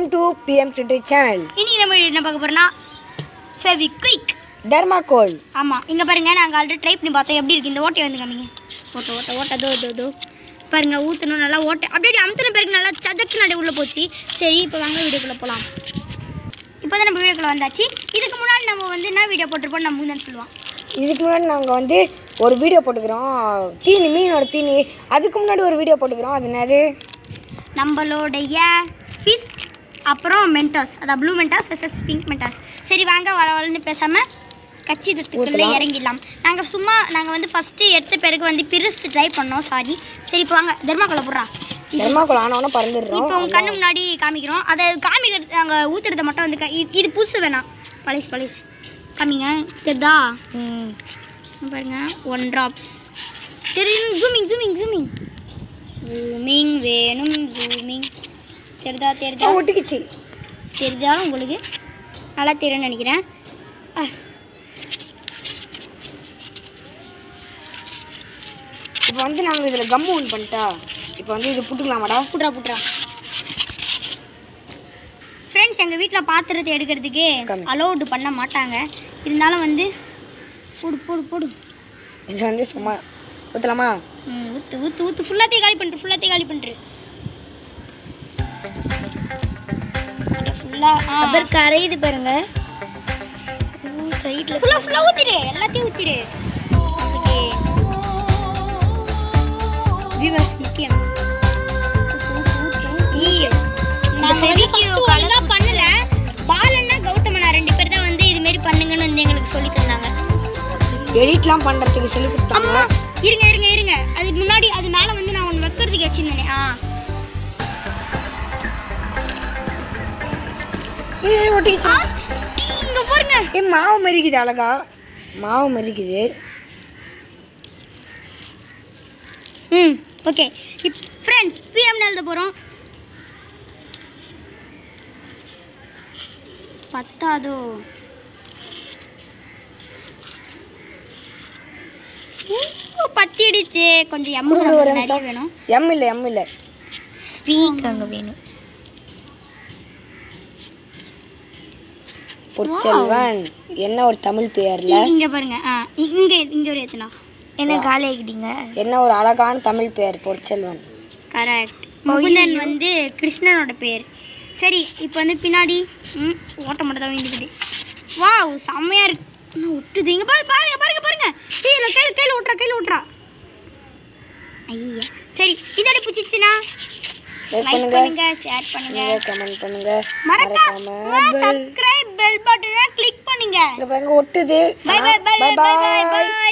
PM today channel இன்னைக்கு நம்ம என்ன பார்க்க போறோம்னா ஃபெவிக்விக் தர்மாகோல் ஆமாம் இங்கே பாருங்க நாங்கள் ஆல்ரெடி ட்ரை பண்ணி பார்த்தோம். எப்படி இருக்கு? இந்த ஓட்டை வந்து காமிங்க. ஓட்ட ஓட்ட ஓட்ட தோ தோ தோ பாருங்க ஊற்றணும் நல்லா ஓட்டை. அப்படியே அப்படி அமுத்தின பிறகு நல்லா சதக்கு நடை உள்ளே போச்சு. சரி இப்போ வாங்க வீடியோக்குள்ளே போகலாம். இப்போ தான் நம்ம வீடியோக்குள்ளே வந்தாச்சு. இதுக்கு முன்னாடி நம்ம வந்து என்ன வீடியோ போட்டிருப்போம் நம்ம தான் சொல்லுவான். இதுக்கு முன்னாடி நாங்கள் வந்து ஒரு வீடியோ போட்டுக்கிறோம். தீனி மீனோட தீனி. அதுக்கு முன்னாடி ஒரு வீடியோ போட்டுக்கிறோம். அது என்னது? நம்மளோடைய ஃபிஷ் அப்புறம் மென்டாஸ் அதான் blue Mentos versus pink Mentos சரி வாங்க வள வளன்னு பேசாமல் கச்சிதத்துக்குள்ளே. இறங்கிடலாம். நாங்கள் சும்மா நாங்கள் வந்து ஃபஸ்ட்டு எடுத்த பிறகு வந்து பிரிச்சுட்டு ட்ரை பண்ணோம். சாரி சரி இப்போ வாங்க தர்மாக்குள்ள போடுறா. தர்மாகோல் ஆனவொன்னே பறந்துடுறோம். இப்போ உங்கள் கண்ணு முன்னாடி காமிக்கிறோம். அதை காமிக்கிறது நாங்கள் ஊற்றுறத மட்டும் வந்து இது- புதுசு வேணாம். பழசு பழசு. காமிங்க. இங்க பாருங்க. ஒன் ட்ராப்ஸ் தெரியும். ஜூமிங் ஜூமிங் ஜூமிங் ஜூமிங் வேணும் ஜூமிங் தெரிதா தெரிதா? ஒட்டிக்கிச்சு. தெரிதா உங்களுக்கு? நல்லா தெரியும்னு நினைக்கிறேன். இப்போ வந்து நாங்கள் இதில் கம்மு ஒன் பண்ணிட்டா இப்போ வந்து இது புட்டுக்கலாமாடா? புட்றா புட்றா. ஃப்ரெண்ட்ஸ் எங்கள் வீட்டில் பாத்திரத்தை எடுக்கிறதுக்கு. அலோடு பண்ண மாட்டாங்க. இருந்தாலும் வந்து போடு போடு போடு. இது வந்து சும்மா ஊற்றலாமா ம் ஊற்று ஊற்று ஊற்று ஃபுல்லாத்தையும் காலி பண்ணுறு ஃபுல்லாத்தையும் காலி பண்ணுறு ஃபுல்லாக ஆ. கரையுது பாருங்க. சைடில் ஃபுல்லாக ஃபுல்லாக ஊற்றிடு எல்லாத்தையும் ஊற்றிடு வியூவர்ஸ் முக்கியம். பண்ணல. பாலன்னா கௌதமனா ரெண்டு பேர் தான் வந்து இதுமாரி பண்ணுங்கன்னு வந்து எங்களுக்கு சொல்லி தந்தாங்க. எடிட்லாம் பண்ணுறதுக்கு சொல்லி கொடுத்தாங்க. இருங்க இருங்க இருங்க. அது முன்னாடி அது மேலே வந்து நான் ஒன்று வைக்கிறதுக்கு வச்சிருந்தேனே ஆ. ஏய், ஒட்டிக்கிச்சு ஆ, இங்க பாருங்க. ஏ மாவு மறிக்குது அழகா. மாவு மறிக்குது ம் ஓகே. இப் ஃப்ரெண்ட்ஸ் பிஎம்னு எழுத போகிறோம் பத்தாதோ. ஓ, பத்திடுச்சு கொஞ்சம் நிமிஷம். வேணும். எம் இல்லை எம் இல்லை. ஸ்பீக் அங்கே வேணும். பொற்செல்வன். என்ன ஒரு தமிழ் பெயர்ல இங்கே பாருங்க. ஆ இங்கே இங்கே ஒரு எத்தனா? என்ன காலி ஆகிட்டீங்க என்ன ஒரு அழகான தமிழ் பெயர் பொற்செல்வன். கரெக்ட் முகுந்தன் வந்து கிருஷ்ணனோட பேர். சரி இப்போ வந்து பின்னாடி ம் ஓட்ட மட்டும் தான் வேண்டியது. வாவ் செம்மையா இருக்கு. இன்னும் விட்டுது இங்கே பாரு பாருங்க பாருங்க பாருங்க. கையில் கையில் கையில் விட்றா கையில் விட்றா ஐயா சரி இதோட பிடிச்சிச்சுன்னா லைக் லைக் பண்ணுங்க. பண்ணுங்க ஷேர் பண்ணுங்க. கமெண்ட் பண்ணுங்க. மறக்காம மறக்காம சப்ஸ்கிரைப் பெல் பட்டனை கிளிக் பண்ணுங்க. இங்க பாருங்க ஒட்டுது. Bye bye bye bye bye